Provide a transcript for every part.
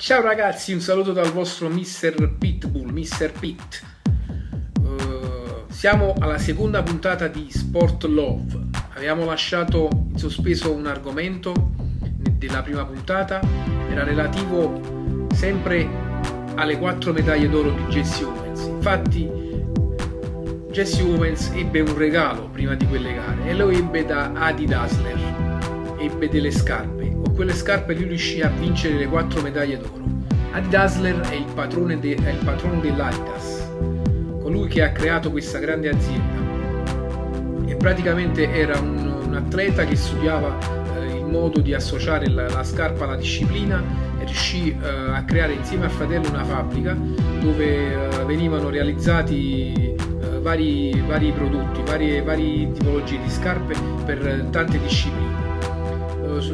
Ciao ragazzi, un saluto dal vostro Mr. Pitbull, Mr. Pit. Uh, siamo alla seconda puntata di Sport Love. Abbiamo lasciato in sospeso un argomento della prima puntata, era relativo sempre alle quattro medaglie d'oro di Jesse Owens. Infatti Jesse Owens ebbe un regalo prima di quelle gare e lo ebbe da Adi Dassler, ebbe delle scarpe quelle scarpe lui riuscì a vincere le quattro medaglie d'oro. Adi è il, patrone de, è il patrono dell'Adidas, colui che ha creato questa grande azienda. E praticamente era un, un atleta che studiava eh, il modo di associare la, la, scarpa alla disciplina e riuscì eh, a creare insieme al fratello una fabbrica dove eh, venivano realizzati eh, vari, vari, prodotti, varie, varie tipologie di scarpe per tante discipline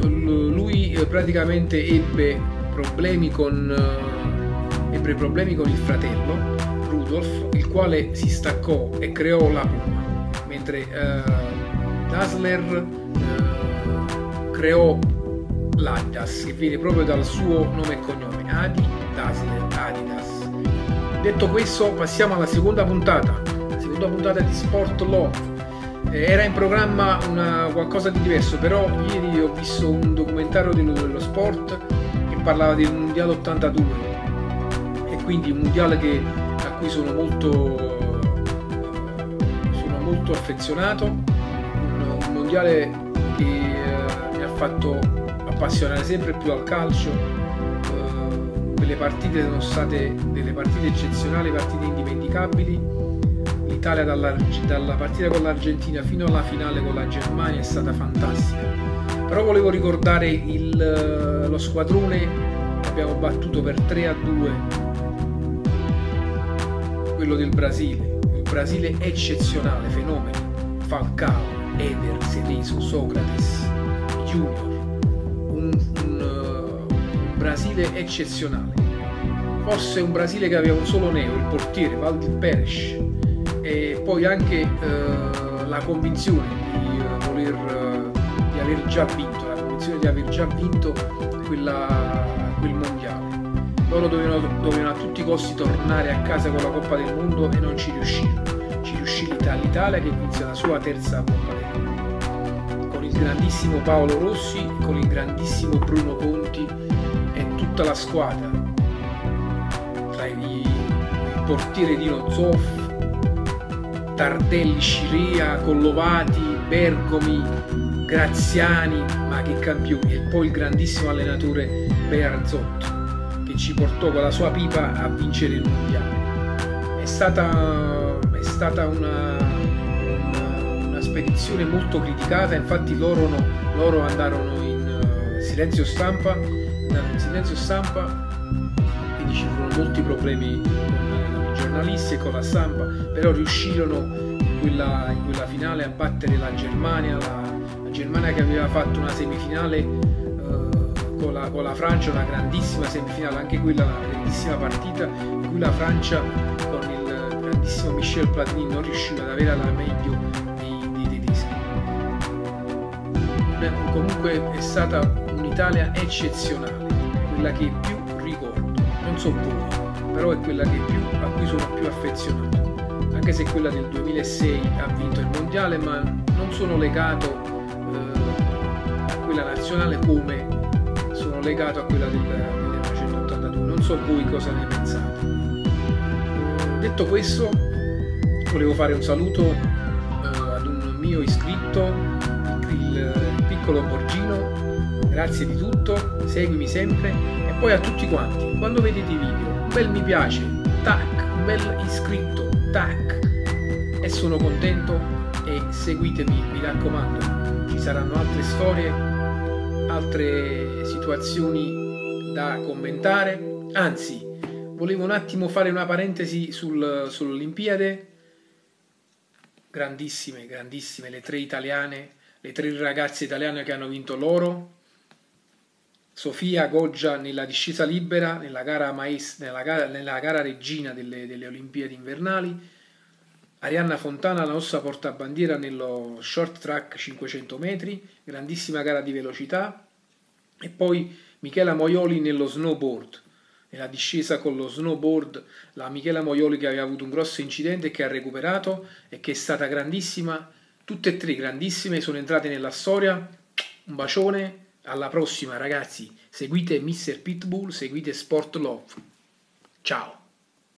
lui eh, praticamente ebbe problemi con, eh, ebbe problemi con il fratello Rudolf, il quale si staccò e creò la Puma, mentre uh, Dassler creò l'Adidas, che viene proprio dal suo nome e cognome, Adi Dassler, Adidas. Detto questo, passiamo alla seconda puntata, la seconda puntata di Sport Love eh, era in programma una, qualcosa di diverso, però ieri ho visto un documentario dello, sport che parlava del Mondiale 82 e quindi un mondiale che, a cui sono molto, sono molto affezionato, un, un mondiale che eh, mi ha fatto appassionare sempre più al calcio. Eh, quelle partite sono state delle partite eccezionali, partite indimenticabili l'Italia dalla, dalla partita con l'Argentina fino alla finale con la Germania è stata fantastica. Però volevo ricordare il, eh, lo squadrone che abbiamo battuto per 3 a 2, quello del Brasile. Il Brasile eccezionale, fenomeni. Falcao, Eder, Seneso, Socrates, Junior. Un, un, uh, un Brasile eccezionale. Forse un Brasile che aveva un solo neo, il portiere Valdir Peres e poi anche eh, la convinzione di eh, voler eh, di aver già vinto, la convinzione di aver già vinto quella, quel mondiale. Loro dovevano, dovevano, a tutti i costi tornare a casa con la Coppa del Mondo e non ci riuscirono. Ci riuscì l'Italia che vinse la sua terza Coppa del Mondo. Con il grandissimo Paolo Rossi, con il grandissimo Bruno Conti e tutta la squadra. Tra i, portiere Dino Zoff, Tardelli, Scirea, Collovati, Bergomi, Graziani, ma che campioni! E poi il grandissimo allenatore Bearzotto che ci portò con la sua pipa a vincere il mondiale. È stata, è stata una, una, una, spedizione molto criticata, infatti loro, no, loro andarono in uh, silenzio stampa, in silenzio stampa e ci furono molti problemi giornalisti e con la stampa, però riuscirono in quella, in quella finale a battere la Germania, la, la, Germania che aveva fatto una semifinale eh, con, la, con, la, Francia, una grandissima semifinale, anche quella una grandissima partita, in cui la Francia con il grandissimo Michel Platini non riusciva ad avere la meglio dei tedeschi. Comunque è stata un'Italia eccezionale, quella che più ricordo, non so voi però è quella più, a cui sono più affezionato. Anche se quella del 2006 ha vinto il mondiale, ma non sono legato eh, a quella nazionale come sono legato a quella del 1982. Non so voi cosa ne pensate. Eh, detto questo, volevo fare un saluto eh, ad un mio iscritto, il, il piccolo Borgino. Grazie di tutto, seguimi sempre e poi a tutti quanti, quando vedete i video bel mi piace, tac, un bel iscritto, tac. E sono contento e seguitemi, mi raccomando. Ci saranno altre storie, altre situazioni da commentare. Anzi, volevo un attimo fare una parentesi sul, sull'Olimpiade. Grandissime, grandissime le tre italiane, le tre ragazze italiane che hanno vinto l'oro Sofia Goggia nella discesa libera, nella gara, maest- nella gara, nella gara regina delle, delle, Olimpiadi invernali, Arianna Fontana, la nostra portabandiera nello short track 500 metri, grandissima gara di velocità, e poi Michela Moioli nello snowboard, nella discesa con lo snowboard, la Michela Moioli che aveva avuto un grosso incidente e che ha recuperato e che è stata grandissima, tutte e tre grandissime, sono entrate nella storia, un bacione, alla prossima ragazzi, seguite Mr. Pitbull, seguite Sport Love. Ciao!